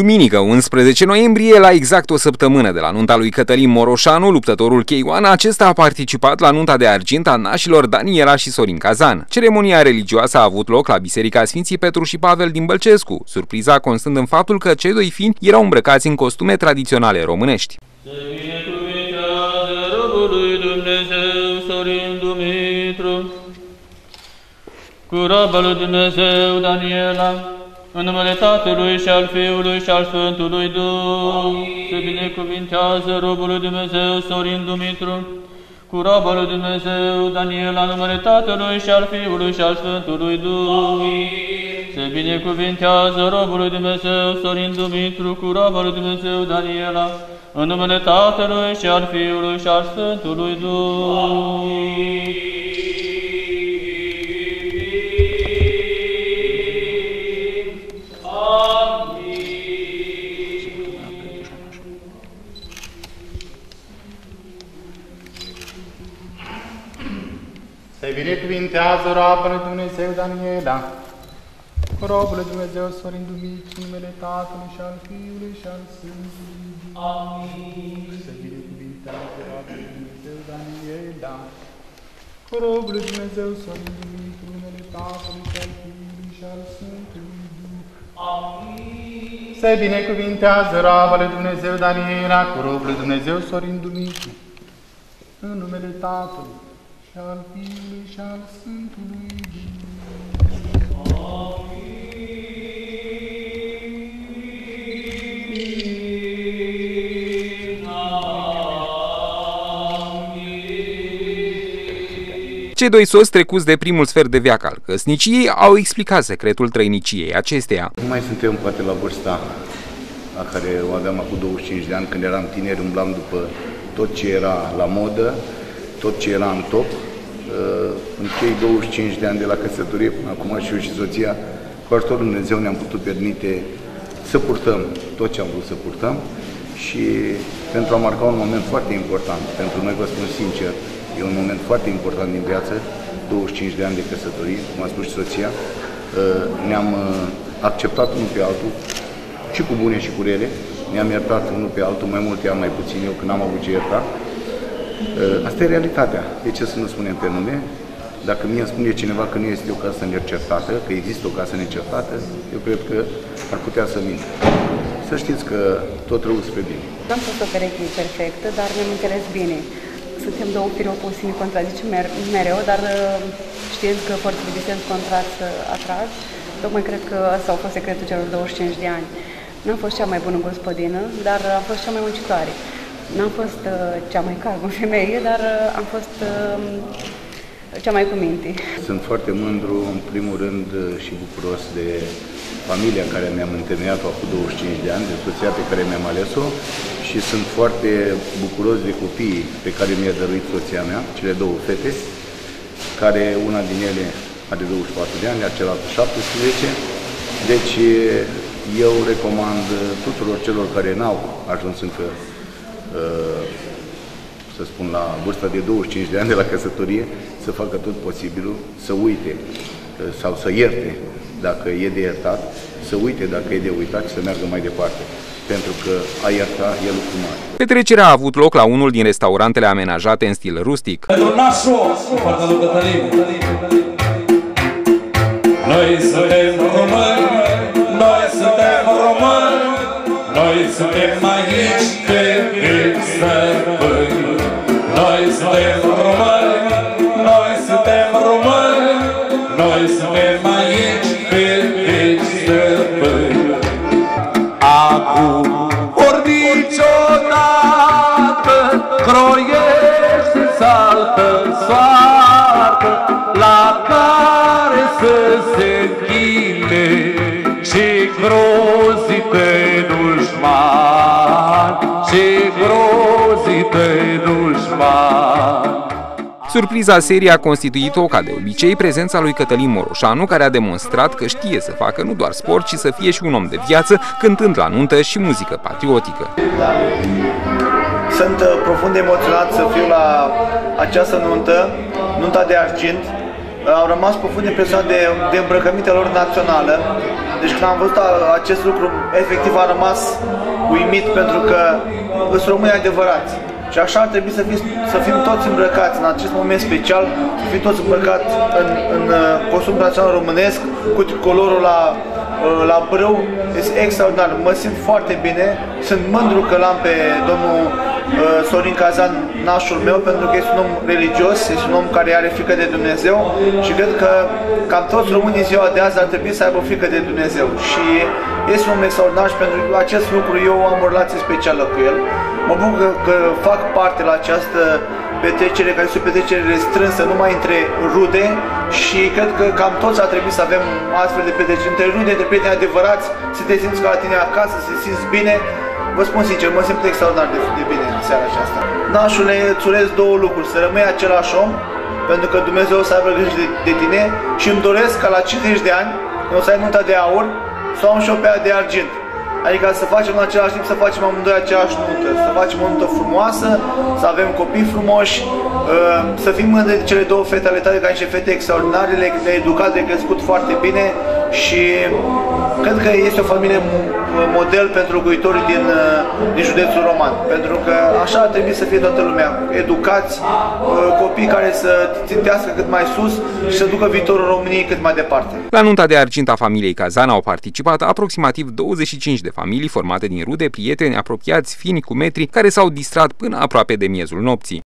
Duminică, 11 noiembrie, la exact o săptămână de la nunta lui Cătălin Moroșanu, luptătorul Cheioan, acesta a participat la nunta de argint a nașilor Daniela și Sorin Cazan. Ceremonia religioasă a avut loc la Biserica Sfinții Petru și Pavel din Bălcescu, surpriza constând în faptul că cei doi fini erau îmbrăcați în costume tradiționale românești. Cu lui Dumnezeu Daniela, în numele Tatălui și al Fiului și al Sfântului Duh, se binecuvintează robul lui Dumnezeu Sorin Dumitru, cu robul lui Dumnezeu Daniel, în numele Tatălui și al Fiului și al Sfântului Duh. Se binecuvintează robul lui Dumnezeu Sorin Dumitru, cu robul lui Dumnezeu Daniela, în numele Tatălui și al Fiului și al Sfântului Duh. Se binecuvintează roabă Dumnezeu Daniela, cu robul lui Dumnezeu Sorin Dumitru, numele Tatălui și al Fiului și al Sfântului. Amin. Se binecuvintează roabă Dumnezeu Daniela, cu robul lui Dumnezeu Sorin Dumitru, numele Tatălui și al Fiului și al Sfântului Amin. Se binecuvintează roabă Dumnezeu Daniela, cu robul lui Dumnezeu Sorin Dumitru, în numele Tatălui și al Fiului și al Sfântului Cei doi soți trecuți de primul sfert de viac al căsniciei au explicat secretul trăiniciei acesteia. Nu mai suntem poate la vârsta la care o aveam acum 25 de ani, când eram tineri, umblam după tot ce era la modă, tot ce era în top, uh, în cei 25 de ani de la căsătorie, până acum și eu și soția, cu ajutorul Dumnezeu ne-am putut permite să purtăm tot ce am vrut să purtăm și pentru a marca un moment foarte important, pentru noi vă spun sincer, e un moment foarte important din viață, 25 de ani de căsătorie, cum a spus și soția, uh, ne-am uh, acceptat unul pe altul, și cu bune și cu rele, ne-am iertat unul pe altul, mai multe, mai puțin eu, când am avut ce ierta, Uh, asta e realitatea. De ce să nu spunem pe nume? Dacă mie îmi spune cineva că nu este o casă necertată, că există o casă necertată, eu cred că ar putea să mintă. Să știți că tot rău spre bine. Nu am fost o pereche perfectă, dar ne-am înțeles bine. Suntem două fire opuse, ne contrazicem mereu, dar uh, știind că părțile de sens contrast atrag, tocmai cred că asta a fost secretul celor 25 de ani. Nu am fost cea mai bună gospodină, dar am fost cea mai muncitoare. N-am fost uh, cea mai calmă femeie, dar uh, am fost uh, cea mai cu minte. Sunt foarte mândru, în primul rând, uh, și bucuros de familia care mi-am întemeiat acum 25 de ani, de soția pe care mi-am ales-o și sunt foarte bucuros de copiii pe care mi-a dăruit soția mea, cele două fete, care una din ele are 24 de ani, iar cealaltă 17. Deci eu recomand tuturor celor care n-au ajuns încă Uh, să spun, la vârsta de 25 de ani de la căsătorie, să facă tot posibilul să uite uh, sau să ierte dacă e de iertat, să uite dacă e de uitat și să meargă mai departe. Pentru că a ierta e lucru mare. Petrecerea a avut loc la unul din restaurantele amenajate în stil rustic. Pentru nașul, dușman, și grozită dușman. Surpriza serii a constituit-o, ca de obicei, prezența lui Cătălin Moroșanu, care a demonstrat că știe să facă nu doar sport, ci să fie și un om de viață, cântând la nuntă și muzică patriotică. Sunt uh, profund emoționat să fiu la această nuntă, nunta de argint, au rămas profund impresionat de, de îmbrăcămintea lor națională. Deci când am văzut acest lucru, efectiv am rămas uimit pentru că sunt români adevărați. Și așa ar trebui să, fim, să fim toți îmbrăcați în acest moment special, să fim toți îmbrăcați în, în uh, costum național românesc, cu tricolorul la, uh, la brâu. Este extraordinar. Mă simt foarte bine. Sunt mândru că l-am pe domnul uh, Sorin Cazan, nașul meu, pentru că este un om religios, este un om care are frică de Dumnezeu și cred că cam toți românii ziua de azi ar trebui să aibă frică de Dumnezeu. Și este un om extraordinar și pentru acest lucru eu am o relație specială cu el. Mă bucur că, că fac parte la această petrecere, care este o petrecere restrânsă numai între rude și cred că cam toți ar trebui să avem astfel de petreceri între rude, între prieteni adevărați, să te simți ca la tine acasă, să te simți bine. Vă spun sincer, mă simt extraordinar de, de bine în seara aceasta. Nașule, îți urez două lucruri, să rămâi același om, pentru că Dumnezeu să aibă grijă de, de tine și îmi doresc ca la 50 de ani, când o să ai nunta de aur, să am și o pe de argint. Adică să facem în același timp, să facem amândoi aceeași nuntă, să facem o nuntă frumoasă, să avem copii frumoși, uh, să fim mândri de cele două fete ale tale ca niște fete extraordinare, le-ai educat, le-ai crescut foarte bine și cred că este o familie model pentru locuitorii din, uh, din județul Roman, pentru că așa ar trebui să fie toată lumea, educați, uh, copii care să țintească cât mai sus și să ducă viitorul României cât mai departe. La nunta de argint a familiei Cazan au participat aproximativ 25 de familii formate din rude, prieteni, apropiați, fini cu metri, care s-au distrat până aproape de miezul nopții.